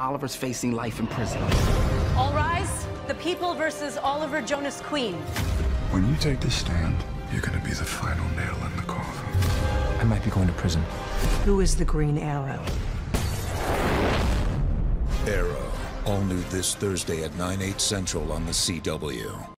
Oliver's facing life in prison. All rise. The people versus Oliver Jonas Queen. When you take the stand, you're gonna be the final nail in the coffin. I might be going to prison. Who is the Green Arrow? Arrow, all new this Thursday at 9, 8 central on the CW.